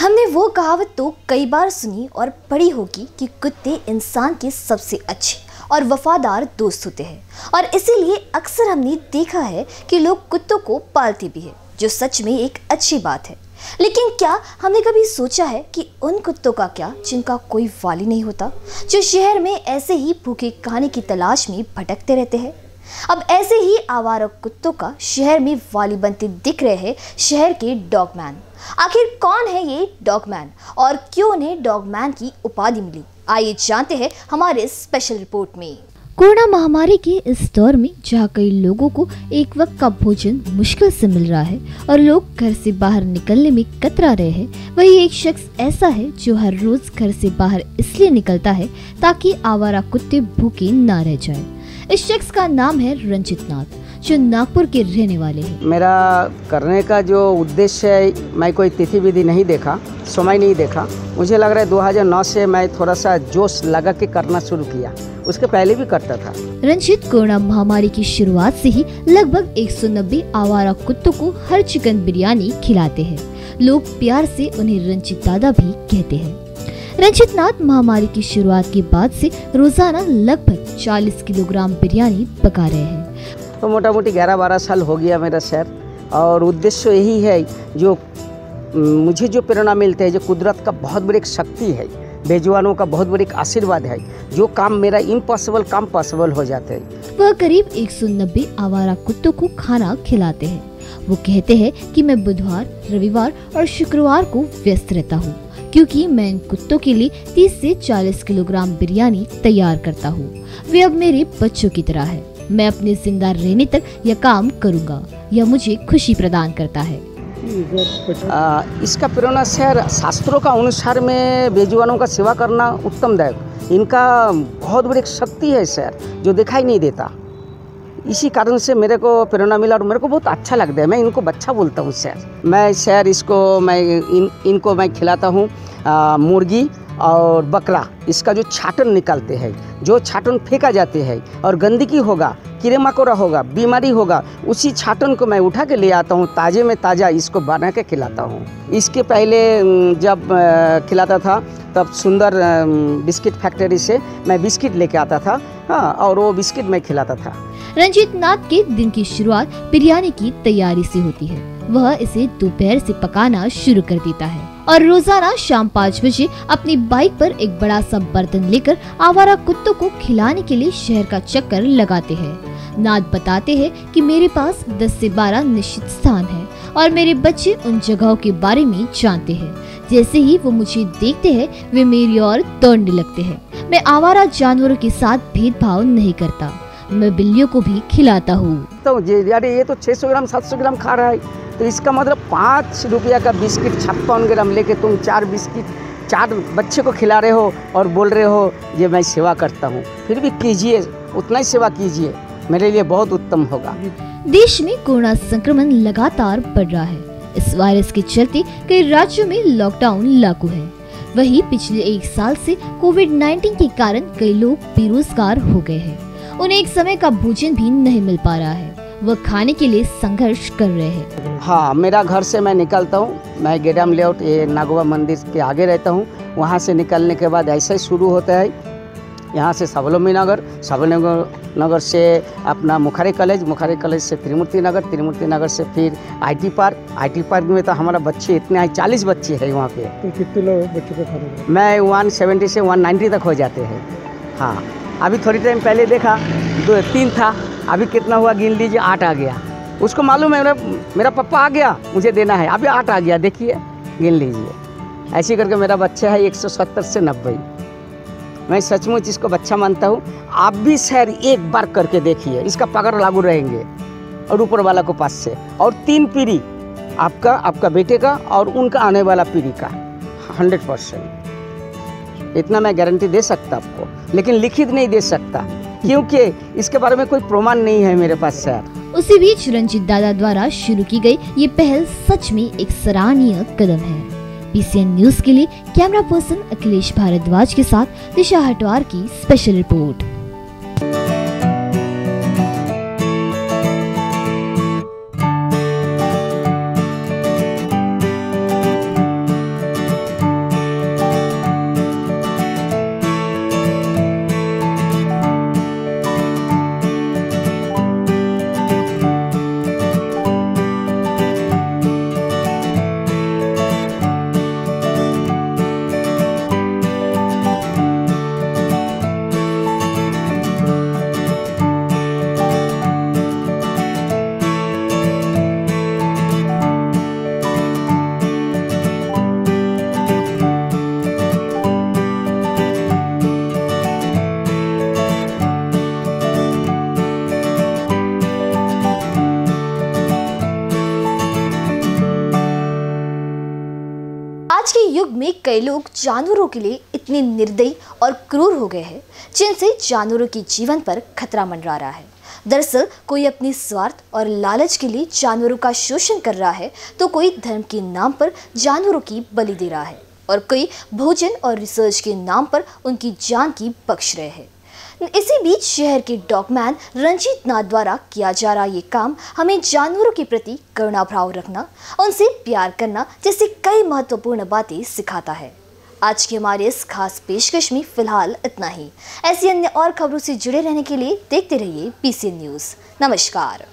हमने वो कहावत तो कई बार सुनी और पढ़ी होगी कि कुत्ते इंसान के सबसे अच्छे और वफादार दोस्त होते हैं। और इसीलिए अक्सर हमने देखा है कि लोग कुत्तों को पालते भी हैं, जो सच में एक अच्छी बात है। लेकिन क्या हमने कभी सोचा है कि उन कुत्तों का क्या, जिनका कोई वाली नहीं होता, जो शहर में ऐसे ही भूखे खाने की तलाश में भटकते रहते हैं? अब ऐसे ही आवारा कुत्तों का शहर में वाली बनते दिख रहे हैं शहर के डॉगमैन। आखिर कौन है ये डॉगमैन? और क्यों उन्हें डॉगमैन की उपाधि मिली? आइए जानते हैं हमारे स्पेशल रिपोर्ट में। कोरोना महामारी के इस दौर में जहाँ कई लोगों को एक वक्त का भोजन मुश्किल से मिल रहा है और लोग घर से बाहर निकलने में कतरा रहे हैं, वही एक शख्स ऐसा है जो हर रोज घर से बाहर इसलिए निकलता है ताकि आवारा कुत्ते भूखे ना रह जाए। इस शख्स का नाम है रंजित नाथ। जो नागपुर के रहने वाले हैं। मेरा करने का जो उद्देश्य है मैं कोई तिथि विधि नहीं देखा समय नहीं देखा। मुझे लग रहा है 2009 से मैं थोड़ा सा जोश लगा के करना शुरू किया। उसके पहले भी करता था। रंजित कोरोना महामारी की शुरुआत से ही लगभग 190 आवारा कुत्तों को हर चिकन बिरयानी खिलाते हैं। लोग प्यार से उन्हें रंजित दादा भी कहते हैं। रंजित नाथ महामारी की शुरुआत के बाद से रोज़ाना लगभग 40 किलोग्राम बिरयानी पका रहे हैं। तो मोटा मोटी ग्यारह बारह साल हो गया मेरा सैर और उद्देश्य यही है जो मुझे जो प्रेरणा मिलते है जो कुदरत का बहुत बड़ी एक शक्ति है बेजवानों का बहुत बड़ी आशीर्वाद है जो काम मेरा इम्पॉसिबल काम पॉसिबल हो जाते हैं। वह करीब 190 आवारा कुत्तों को खाना खिलाते हैं। वो कहते हैं कि मैं बुधवार रविवार और शुक्रवार को व्यस्त रहता हूँ। क्योंकि मैं इन कुत्तों के लिए 30 से 40 किलोग्राम बिरयानी तैयार करता हूँ। वे अब मेरे बच्चों की तरह है। मैं अपने ज़िंदा रहने तक यह काम करूँगा। यह मुझे खुशी प्रदान करता है। आ, इसका प्रेरणा सर शास्त्रों का अनुसार में बेजुबानों का सेवा करना उत्तमदायक। इनका बहुत बड़ी शक्ति है सर जो दिखाई नहीं देता। इसी कारण से मेरे को प्रेरणा मिला और मेरे को बहुत अच्छा लगता है। मैं इनको बच्चा बोलता हूँ, सर। मैं सर इसको, मैं इन, इनको मैं खिलाता हूँ मुर्गी और बकरा। इसका जो छाटन निकालते हैं, जो छाटन फेंका जाते हैं और गंदगी होगा कीड़े मकोड़ा होगा, बीमारी होगा, उसी छाटन को मैं उठा के ले आता हूँ, ताज़े में ताज़ा इसको बना के खिलाता हूँ। इसके पहले जब खिलाता था, तब सुंदर बिस्किट फैक्ट्री से मैं बिस्किट लेके आता था हाँ और वो बिस्किट मैं खिलाता था। रंजीत नाथ के दिन की शुरुआत बिरयानी की तैयारी से होती है। वह इसे दोपहर से पकाना शुरू कर देता है। और रोज़ाना शाम पाँच बजे अपनी बाइक पर एक बड़ा सा बर्तन लेकर आवारा कुत्तों को खिलाने के लिए शहर का चक्कर लगाते हैं। नाथ बताते हैं कि मेरे पास 10 से 12 निश्चित स्थान है और मेरे बच्चे उन जगहों के बारे में जानते हैं। जैसे ही वो मुझे देखते हैं, वे मेरी ओर दौड़ने लगते हैं। मैं आवारा जानवरों के साथ भेदभाव नहीं करता। मैं बिल्लियों को भी खिलाता हूँ। तो ये तो 600 ग्राम 700 ग्राम खा रहा है। तो इसका मतलब पाँच रुपया का बिस्किट छप्पन ग्राम लेके तुम चार बिस्किट, चार बच्चे को खिला रहे हो और बोल रहे हो, ये मैं सेवा करता हूँ। फिर भी कीजिए, उतना ही सेवा कीजिए, मेरे लिए बहुत उत्तम होगा। देश में कोरोना संक्रमण लगातार बढ़ रहा है। इस वायरस के चलते कई राज्यों में लॉकडाउन लागू है। वही पिछले एक साल से कोविड 19 के कारण कई लोग बेरोजगार हो गए हैं। उन्हें एक समय का भोजन भी नहीं मिल पा रहा है। वह खाने के लिए संघर्ष कर रहे हैं। हाँ मेरा घर से मैं निकलता हूँ। मैं गेडाम लेआउट ये नागोबा मंदिर के आगे रहता हूँ। वहाँ से निकलने के बाद ऐसे ही शुरू होता है। यहाँ से सबलोमी नगर सबलोमी नगर से अपना मुखारी कॉलेज मुखारी कॉलेज से त्रिमूर्ति नगर त्रिमूर्ति नगर से फिर आईटी पार्क। आईटी पार्क में तो हमारा बच्चे इतने हैं चालीस बच्चे हैं वहाँ पे। तो कितने लोग बच्चों को खाना मैं? वन सेवेंटी से वन नाइन्टी तक हो जाते हैं। हाँ अभी थोड़ी टाइम पहले देखा दो तीन था। अभी कितना हुआ? गिन लीजिए, आठ आ गया। उसको मालूम है, मेरा मेरा पप्पा आ गया, मुझे देना है। अभी आठ आ गया, देखिए, गिन लीजिए। ऐसे करके मेरा बच्चा है एक सौ सत्तर से नब्बे। मैं सचमुच इसको बच्चा मानता हूँ। आप भी शहर एक बार करके देखिए, इसका पकड़ लागू रहेंगे, और ऊपर वाला को पास से। और तीन पीढ़ी, आपका आपका बेटे का और उनका आने वाला पीढ़ी का, हंड्रेड परसेंट। इतना मैं गारंटी दे सकता आपको, लेकिन लिखित नहीं दे सकता। क्योंकि इसके बारे में कोई प्रमाण नहीं है मेरे पास, सर। उसी बीच रंजित दादा द्वारा शुरू की गई ये पहल सच में एक सराहनीय कदम है। पीसीएन न्यूज़ के लिए कैमरा पर्सन अखिलेश भारद्वाज के साथ दिशा हटवार की स्पेशल रिपोर्ट आज के युग में कई लोग जानवरों के लिए इतने निर्दयी और क्रूर हो गए हैं, जिनसे जानवरों के जीवन पर खतरा मंडरा रहा है। दरअसल, कोई अपने स्वार्थ और लालच के लिए जानवरों का शोषण कर रहा है तो कोई धर्म के नाम पर जानवरों की बलि दे रहा है और कोई भोजन और रिसर्च के नाम पर उनकी जान की बख्श रहे हैं। इसी बीच शहर के डॉगमैन रंजीत नाथ द्वारा किया जा रहा ये काम हमें जानवरों के प्रति करुणा भाव रखना, उनसे प्यार करना जैसे कई महत्वपूर्ण बातें सिखाता है। आज के हमारे इस खास पेशकश में फ़िलहाल इतना ही। ऐसी अन्य और खबरों से जुड़े रहने के लिए देखते रहिए पीसी न्यूज़ नमस्कार।